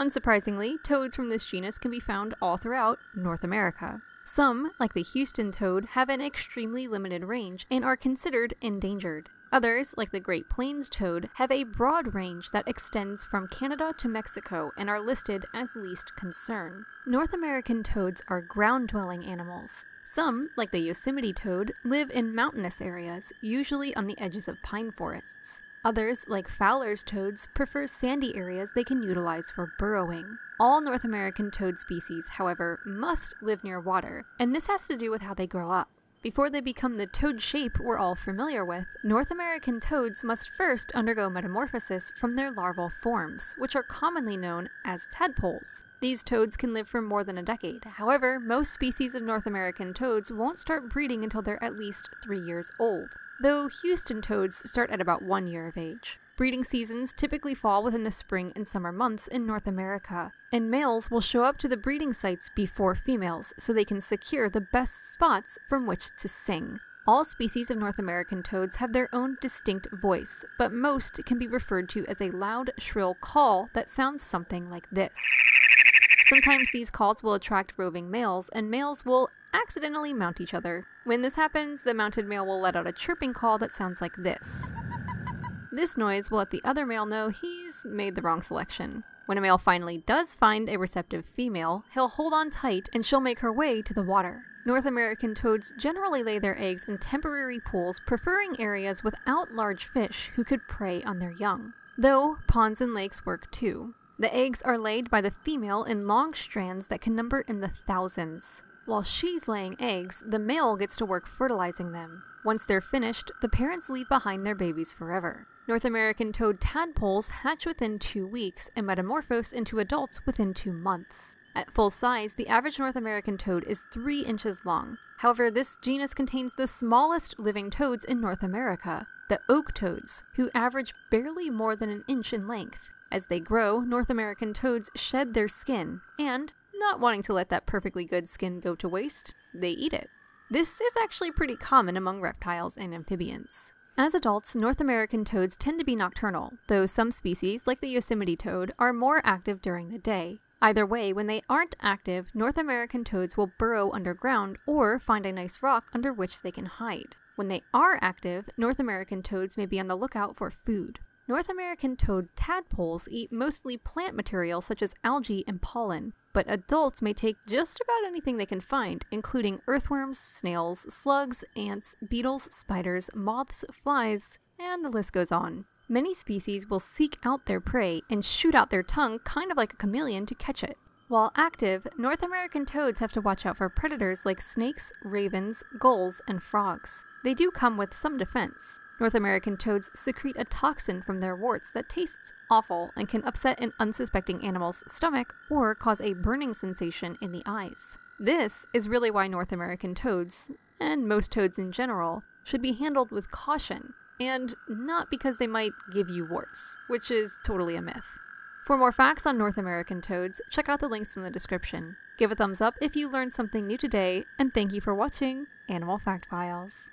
Unsurprisingly, toads from this genus can be found all throughout North America. Some, like the Houston toad, have an extremely limited range and are considered endangered. Others, like the Great Plains toad, have a broad range that extends from Canada to Mexico and are listed as least concern. North American toads are ground dwelling animals. Some, like the Yosemite toad, live in mountainous areas, usually on the edges of pine forests. Others, like Fowler's toads, prefer sandy areas they can utilize for burrowing. All North American toad species, however, must live near water, and this has to do with how they grow up. Before they become the toad shape we're all familiar with, North American toads must first undergo metamorphosis from their larval forms, which are commonly known as tadpoles. These toads can live for more than a decade. However, most species of North American toads won't start breeding until they're at least three years old, though Houston toads start at about one year of age. Breeding seasons typically fall within the spring and summer months in North America, and males will show up to the breeding sites before females so they can secure the best spots from which to sing. All species of North American toads have their own distinct voice, but most can be referred to as a loud, shrill call that sounds something like this. Sometimes these calls will attract roving males, and males will accidentally mount each other. When this happens, the mounted male will let out a chirping call that sounds like this. This noise will let the other male know he's made the wrong selection. When a male finally does find a receptive female, he'll hold on tight and she'll make her way to the water. North American toads generally lay their eggs in temporary pools, preferring areas without large fish who could prey on their young. Though ponds and lakes work too. The eggs are laid by the female in long strands that can number in the thousands. While she's laying eggs, the male gets to work fertilizing them. Once they're finished, the parents leave behind their babies forever. North American toad tadpoles hatch within two weeks and metamorphose into adults within two months. At full size, the average North American toad is 3 inches long. However, this genus contains the smallest living toads in North America, the oak toads, who average barely more than an inch in length. As they grow, North American toads shed their skin, and, not wanting to let that perfectly good skin go to waste, they eat it. This is actually pretty common among reptiles and amphibians. As adults, North American toads tend to be nocturnal, though some species, like the Yosemite toad, are more active during the day. Either way, when they aren't active, North American toads will burrow underground or find a nice rock under which they can hide. When they are active, North American toads may be on the lookout for food. North American toad tadpoles eat mostly plant material such as algae and pollen, but adults may take just about anything they can find, including earthworms, snails, slugs, ants, beetles, spiders, moths, flies, and the list goes on. Many species will seek out their prey and shoot out their tongue kind of like a chameleon to catch it. While active, North American toads have to watch out for predators like snakes, ravens, gulls, and frogs. They do come with some defense. North American toads secrete a toxin from their warts that tastes awful and can upset an unsuspecting animal's stomach or cause a burning sensation in the eyes. This is really why North American toads, and most toads in general, should be handled with caution, and not because they might give you warts, which is totally a myth. For more facts on North American toads, check out the links in the description. Give a thumbs up if you learned something new today, and thank you for watching Animal Fact Files.